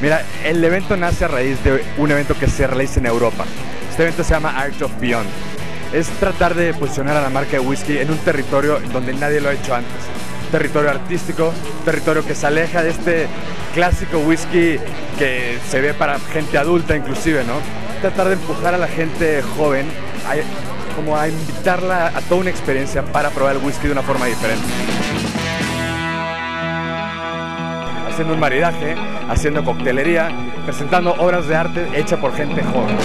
Mira, el evento nace a raíz de un evento que se realiza en Europa. Este evento se llama Art of Beyond. Es tratar de posicionar a la marca de whisky en un territorio donde nadie lo ha hecho antes. Territorio artístico, territorio que se aleja de este clásico whisky que se ve para gente adulta inclusive, ¿no? Tratar de empujar a la gente joven como a invitarla a toda una experiencia para probar el whisky de una forma diferente. Haciendo un maridaje, haciendo coctelería, presentando obras de arte hecha por gente joven.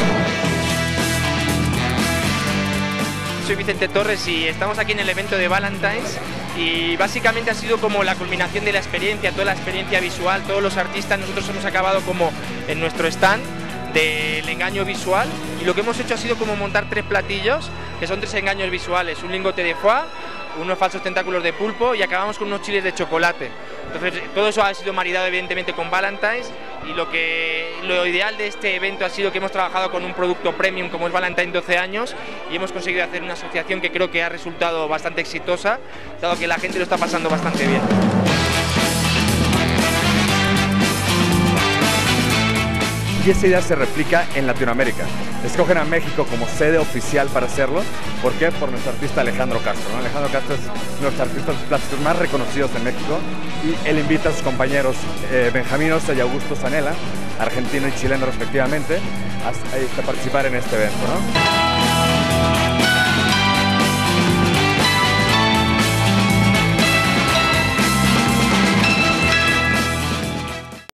Soy Vicente Torres y estamos aquí en el evento de Valentine's y básicamente ha sido como la culminación de la experiencia, toda la experiencia visual, todos los artistas, nosotros hemos acabado como en nuestro stand del engaño visual y lo que hemos hecho ha sido como montar tres platillos que son tres engaños visuales, un lingote de foie, unos falsos tentáculos de pulpo y acabamos con unos chiles de chocolate. Entonces todo eso ha sido maridado evidentemente con Valentine's y lo que lo ideal de este evento ha sido que hemos trabajado con un producto premium como es Valentine 12 años y hemos conseguido hacer una asociación que creo que ha resultado bastante exitosa, dado que la gente lo está pasando bastante bien. y esa idea se replica en Latinoamérica. Escogen a México como sede oficial para hacerlo. ¿Por qué? Por nuestro artista Alejandro Castro. Alejandro Castro es nuestro artista plásticos más reconocidos en México y él invita a sus compañeros eh, Benjamín Osa y Augusto Zanella, argentino y chileno respectivamente, a, participar en este evento.